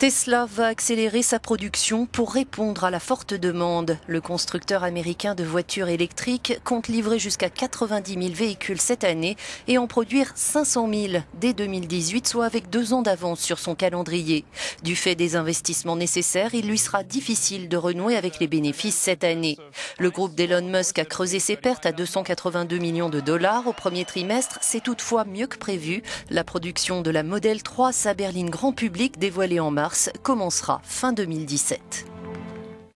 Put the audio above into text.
Tesla va accélérer sa production pour répondre à la forte demande. Le constructeur américain de voitures électriques compte livrer jusqu'à 90 000 véhicules cette année et en produire 500 000 dès 2018, soit avec deux ans d'avance sur son calendrier. Du fait des investissements nécessaires, il lui sera difficile de renouer avec les bénéfices cette année. Le groupe d'Elon Musk a creusé ses pertes à 282 millions de dollars au premier trimestre. C'est toutefois mieux que prévu. La production de la Model 3, sa berline grand public dévoilée en mars, commencera fin 2017.